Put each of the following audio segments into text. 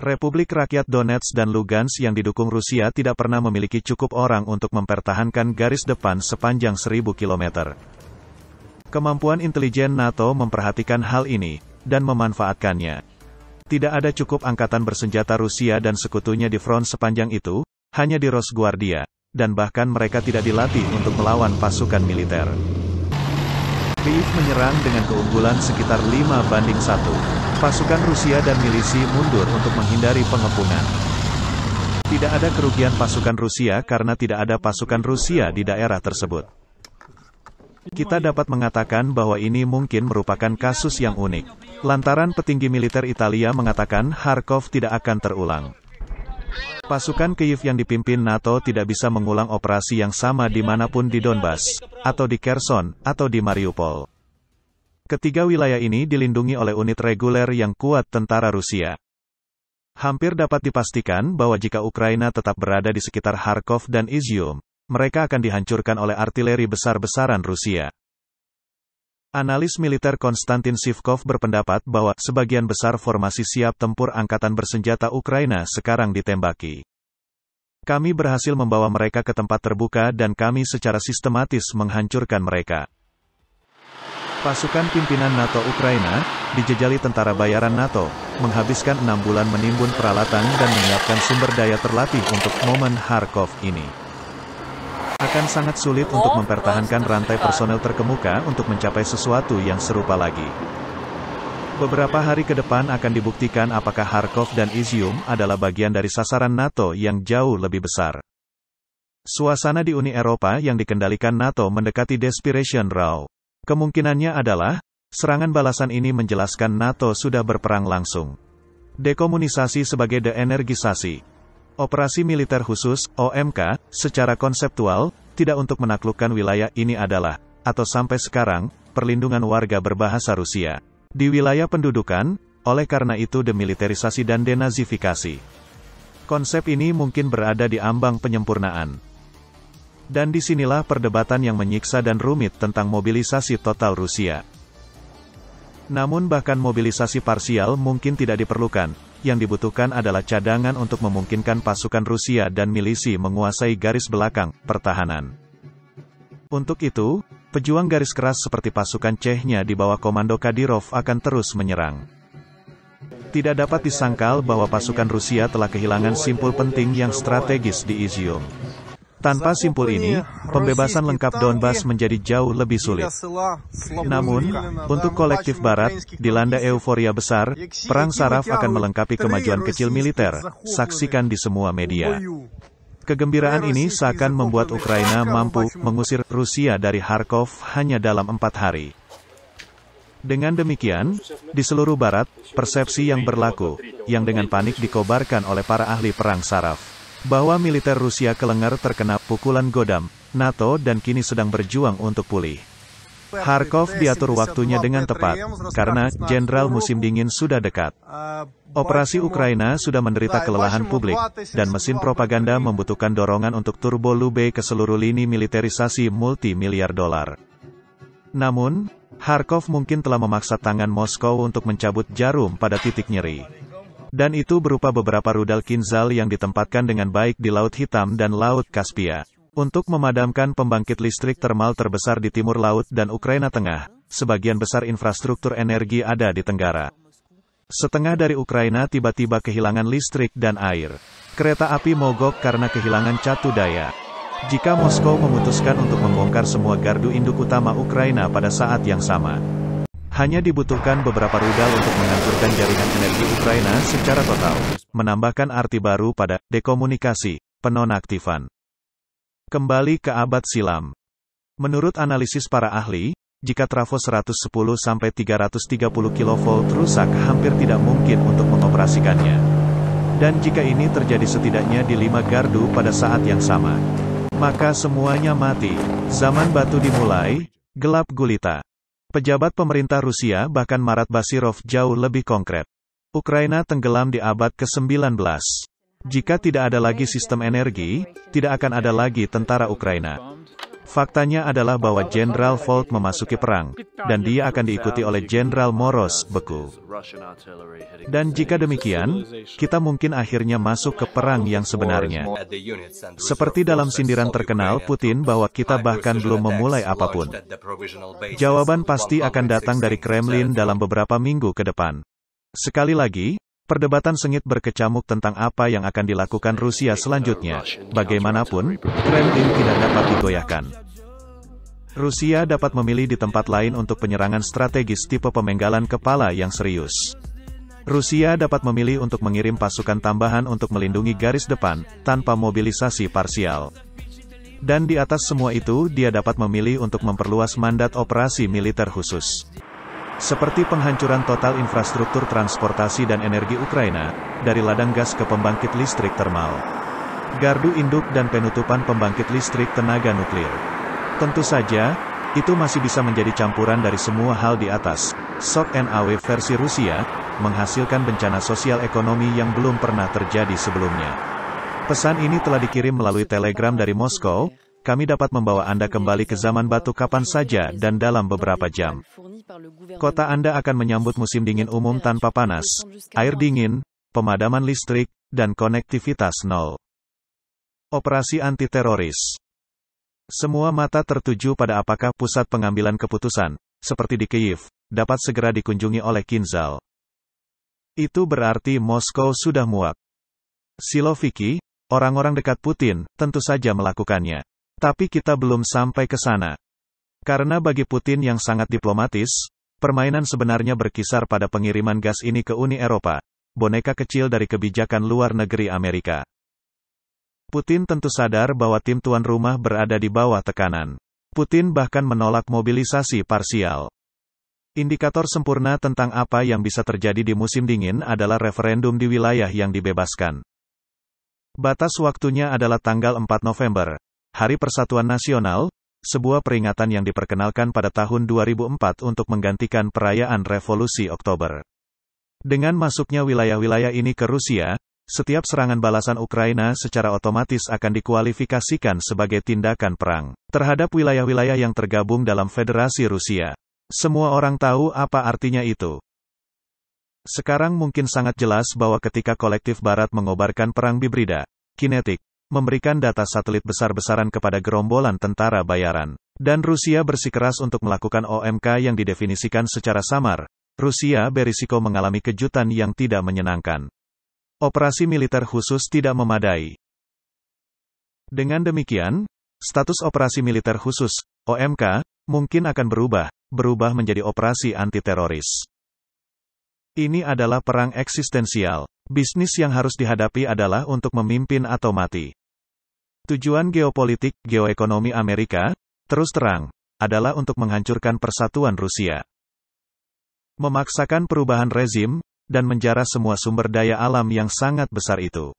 Republik Rakyat Donetsk dan Lugansk yang didukung Rusia tidak pernah memiliki cukup orang untuk mempertahankan garis depan sepanjang 1000 km. Kemampuan intelijen NATO memperhatikan hal ini, dan memanfaatkannya. Tidak ada cukup angkatan bersenjata Rusia dan sekutunya di front sepanjang itu, hanya di Rosguardia, dan bahkan mereka tidak dilatih untuk melawan pasukan militer. Kyiv menyerang dengan keunggulan sekitar 5 banding 1. Pasukan Rusia dan milisi mundur untuk menghindari pengepungan. Tidak ada kerugian pasukan Rusia karena tidak ada pasukan Rusia di daerah tersebut. Kita dapat mengatakan bahwa ini mungkin merupakan kasus yang unik. Lantaran petinggi militer Italia mengatakan Kharkov tidak akan terulang. Pasukan Kyiv yang dipimpin NATO tidak bisa mengulang operasi yang sama di mana pun di Donbas, atau di Kherson, atau di Mariupol. Ketiga wilayah ini dilindungi oleh unit reguler yang kuat tentara Rusia. Hampir dapat dipastikan bahwa jika Ukraina tetap berada di sekitar Kharkov dan Izium, mereka akan dihancurkan oleh artileri besar-besaran Rusia. Analis militer Konstantin Sivkov berpendapat bahwa sebagian besar formasi siap tempur angkatan bersenjata Ukraina sekarang ditembaki. Kami berhasil membawa mereka ke tempat terbuka dan kami secara sistematis menghancurkan mereka. Pasukan pimpinan NATO Ukraina, dijejali tentara bayaran NATO, menghabiskan enam bulan menimbun peralatan dan menyiapkan sumber daya terlatih untuk momen Kharkov ini. Akan sangat sulit untuk mempertahankan rantai personel terkemuka untuk mencapai sesuatu yang serupa lagi. Beberapa hari ke depan akan dibuktikan apakah Kharkov dan Izium adalah bagian dari sasaran NATO yang jauh lebih besar. Suasana di Uni Eropa yang dikendalikan NATO mendekati desperation row. Kemungkinannya adalah, serangan balasan ini menjelaskan NATO sudah berperang langsung. Dekomunisasi sebagai deenergisasi. Operasi militer khusus, OMK, secara konseptual, tidak untuk menaklukkan wilayah ini adalah, atau sampai sekarang, perlindungan warga berbahasa Rusia. Di wilayah pendudukan, oleh karena itu demilitarisasi dan denazifikasi. Konsep ini mungkin berada di ambang penyempurnaan. Dan di sinilah perdebatan yang menyiksa dan rumit tentang mobilisasi total Rusia. Namun bahkan mobilisasi parsial mungkin tidak diperlukan, yang dibutuhkan adalah cadangan untuk memungkinkan pasukan Rusia dan milisi menguasai garis belakang, pertahanan. Untuk itu, pejuang garis keras seperti pasukan Chechnya di bawah komando Kadyrov akan terus menyerang. Tidak dapat disangkal bahwa pasukan Rusia telah kehilangan simpul penting yang strategis di Izium. Tanpa simpul ini, pembebasan lengkap Donbas menjadi jauh lebih sulit. Namun, untuk kolektif Barat, dilanda euforia besar, Perang Saraf akan melengkapi kemajuan kecil militer, saksikan di semua media. Kegembiraan ini seakan membuat Ukraina mampu mengusir Rusia dari Kharkov hanya dalam empat hari. Dengan demikian, di seluruh Barat, persepsi yang berlaku, yang dengan panik dikobarkan oleh para ahli perang saraf bahwa militer Rusia kelengar terkena pukulan godam, NATO dan kini sedang berjuang untuk pulih. Kharkov diatur waktunya dengan tepat, karena Jenderal musim dingin sudah dekat. Operasi Ukraina sudah menderita kelelahan publik, dan mesin propaganda membutuhkan dorongan untuk turbo lube ke seluruh lini militerisasi multi-miliar dolar. Namun, Kharkov mungkin telah memaksa tangan Moskow untuk mencabut jarum pada titik nyeri. Dan itu berupa beberapa rudal Kinzal yang ditempatkan dengan baik di Laut Hitam dan Laut Kaspia. Untuk memadamkan pembangkit listrik termal terbesar di timur laut dan Ukraina Tengah, sebagian besar infrastruktur energi ada di Tenggara. Setengah dari Ukraina tiba-tiba kehilangan listrik dan air. Kereta api mogok karena kehilangan catu daya. Jika Moskow memutuskan untuk membongkar semua gardu induk utama Ukraina pada saat yang sama, hanya dibutuhkan beberapa rudal untuk menghancurkan jaringan energi Ukraina secara total, menambahkan arti baru pada dekomunikasi, penonaktifan. Kembali ke abad silam. Menurut analisis para ahli, jika trafo 110-330 kV rusak hampir tidak mungkin untuk mengoperasikannya. Dan jika ini terjadi setidaknya di lima gardu pada saat yang sama, maka semuanya mati. Zaman batu dimulai, gelap gulita. Pejabat pemerintah Rusia bahkan Marat Basirov jauh lebih konkret. Ukraina tenggelam di abad ke-19. Jika tidak ada lagi sistem energi, tidak akan ada lagi tentara Ukraina. Faktanya adalah bahwa Jenderal Volt memasuki perang, dan dia akan diikuti oleh Jenderal Moros, beku. Dan jika demikian, kita mungkin akhirnya masuk ke perang yang sebenarnya. Seperti dalam sindiran terkenal Putin bahwa kita bahkan belum memulai apa pun. Jawaban pasti akan datang dari Kremlin dalam beberapa minggu ke depan. Sekali lagi, Perdebatan sengit berkecamuk tentang apa yang akan dilakukan Rusia selanjutnya. Bagaimanapun, Kremlin tidak dapat digoyahkan. Rusia dapat memilih di tempat lain untuk penyerangan strategis tipe pemenggalan kepala yang serius. Rusia dapat memilih untuk mengirim pasukan tambahan untuk melindungi garis depan, tanpa mobilisasi parsial. Dan di atas semua itu, dia dapat memilih untuk memperluas mandat operasi militer khusus seperti penghancuran total infrastruktur transportasi dan energi Ukraina, dari ladang gas ke pembangkit listrik termal. Gardu induk dan penutupan pembangkit listrik tenaga nuklir. Tentu saja, itu masih bisa menjadi campuran dari semua hal di atas. SOK NAW versi Rusia, menghasilkan bencana sosial ekonomi yang belum pernah terjadi sebelumnya. Pesan ini telah dikirim melalui telegram dari Moskow, kami dapat membawa Anda kembali ke zaman batu kapan saja dan dalam beberapa jam. Kota Anda akan menyambut musim dingin umum tanpa panas, air dingin, pemadaman listrik, dan konektivitas nol. Operasi anti-teroris Semua mata tertuju pada apakah pusat pengambilan keputusan, seperti di Kyiv, dapat segera dikunjungi oleh Kinzal. Itu berarti Moskow sudah muak. Siloviki, orang-orang dekat Putin, tentu saja melakukannya. Tapi kita belum sampai ke sana. Karena bagi Putin yang sangat diplomatis, permainan sebenarnya berkisar pada pengiriman gas ini ke Uni Eropa, boneka kecil dari kebijakan luar negeri Amerika. Putin tentu sadar bahwa tim tuan rumah berada di bawah tekanan. Putin bahkan menolak mobilisasi parsial. Indikator sempurna tentang apa yang bisa terjadi di musim dingin adalah referendum di wilayah yang dibebaskan. Batas waktunya adalah tanggal 4 November, Hari Persatuan Nasional, sebuah peringatan yang diperkenalkan pada tahun 2004 untuk menggantikan perayaan Revolusi Oktober. Dengan masuknya wilayah-wilayah ini ke Rusia, setiap serangan balasan Ukraina secara otomatis akan dikualifikasikan sebagai tindakan perang terhadap wilayah-wilayah yang tergabung dalam Federasi Rusia. Semua orang tahu apa artinya itu. Sekarang mungkin sangat jelas bahwa ketika kolektif Barat mengobarkan perang bibrida, kinetik, memberikan data satelit besar-besaran kepada gerombolan tentara bayaran. Dan Rusia bersikeras untuk melakukan OMK yang didefinisikan secara samar. Rusia berisiko mengalami kejutan yang tidak menyenangkan. Operasi militer khusus tidak memadai. Dengan demikian, status operasi militer khusus, OMK, mungkin akan berubah, berubah menjadi operasi anti-teroris. Ini adalah perang eksistensial. Bisnis yang harus dihadapi adalah untuk memimpin atau mati. Tujuan geopolitik, geoekonomi Amerika, terus terang, adalah untuk menghancurkan persatuan Rusia. Memaksakan perubahan rezim, dan menjara semua sumber daya alam yang sangat besar itu.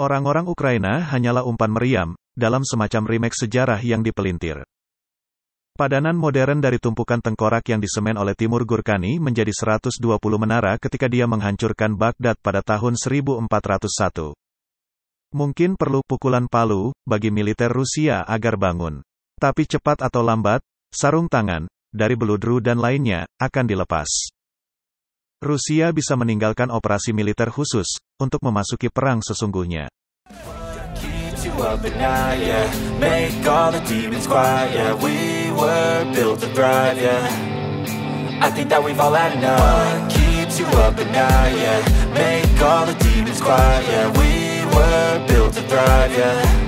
Orang-orang Ukraina hanyalah umpan meriam, dalam semacam remake sejarah yang dipelintir. Padanan modern dari tumpukan tengkorak yang disemen oleh Timur Gurkani menjadi 120 menara ketika dia menghancurkan Baghdad pada tahun 1401. Mungkin perlu pukulan palu bagi militer Rusia agar bangun. Tapi cepat atau lambat, sarung tangan dari Beludru dan lainnya akan dilepas. Rusia bisa meninggalkan operasi militer khusus untuk memasuki perang sesungguhnya. Were built to thrive, yeah